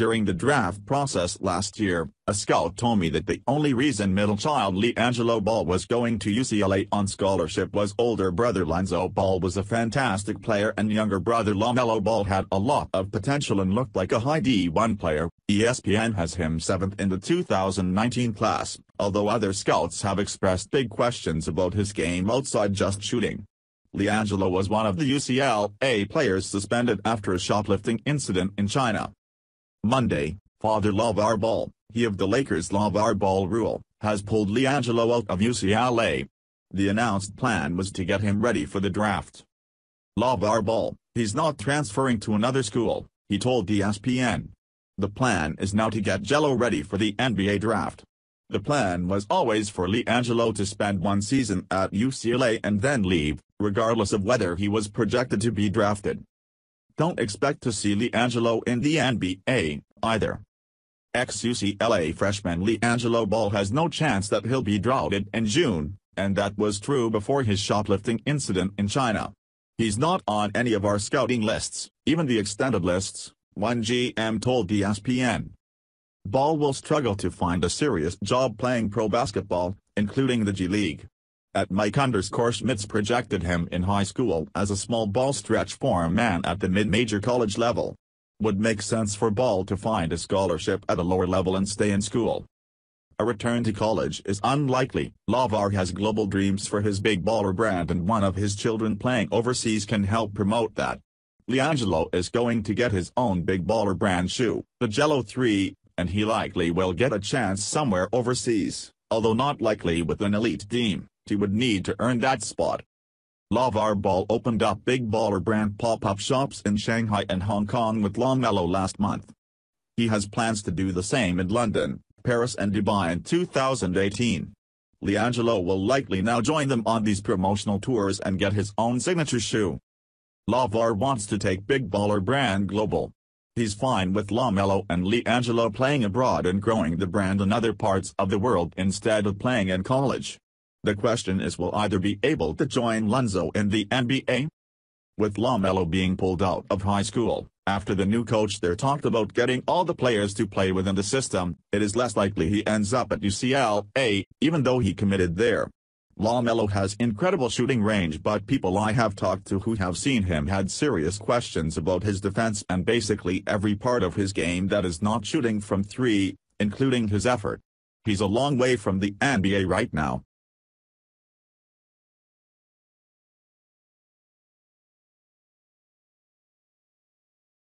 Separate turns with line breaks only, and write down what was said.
During the draft process last year, a scout told me that the only reason middle child LiAngelo Ball was going to UCLA on scholarship was older brother Lonzo Ball was a fantastic player and younger brother LaMelo Ball had a lot of potential and looked like a high D1 player. ESPN has him 7th in the 2019 class, although other scouts have expressed big questions about his game outside just shooting. LiAngelo was one of the UCLA players suspended after a shoplifting incident in China. Monday, Father LaVar Ball, he of the Lakers LaVar Ball rule, has pulled LiAngelo out of UCLA. The announced plan was to get him ready for the draft. LaVar Ball, he's not transferring to another school, he told ESPN. The plan is now to get Gelo ready for the NBA draft. The plan was always for LiAngelo to spend one season at UCLA and then leave, regardless of whether he was projected to be drafted. Don't expect to see LiAngelo in the NBA, either. Ex-UCLA freshman LiAngelo Ball has no chance that he'll be drafted in June, and that was true before his shoplifting incident in China. He's not on any of our scouting lists, even the extended lists, one GM told ESPN. Ball will struggle to find a serious job playing pro basketball, including the G League. At Mike underscore Schmitz projected him in high school as a small ball stretch four man at the mid-major college level. Would make sense for Ball to find a scholarship at a lower level and stay in school. A return to college is unlikely. LaVar has global dreams for his big baller brand and one of his children playing overseas can help promote that. LiAngelo is going to get his own big baller brand shoe, the Gelo 3, and he likely will get a chance somewhere overseas, although not likely with an elite team he would need to earn that spot. LaVar Ball opened up big baller brand pop-up shops in Shanghai and Hong Kong with LaMelo last month. He has plans to do the same in London, Paris and Dubai in 2018. LiAngelo will likely now join them on these promotional tours and get his own signature shoe. LaVar wants to take Big Baller brand global. He's fine with LaMelo and LiAngelo playing abroad and growing the brand in other parts of the world instead of playing in college. The question is will either be able to join Lonzo in the NBA? With LaMelo being pulled out of high school, after the new coach there talked about getting all the players to play within the system, it is less likely he ends up at UCLA, even though he committed there. LaMelo has incredible shooting range but people I have talked to who have seen him had serious questions about his defense and basically every part of his game that is not shooting from three, including his effort. He's a long way from the NBA right now,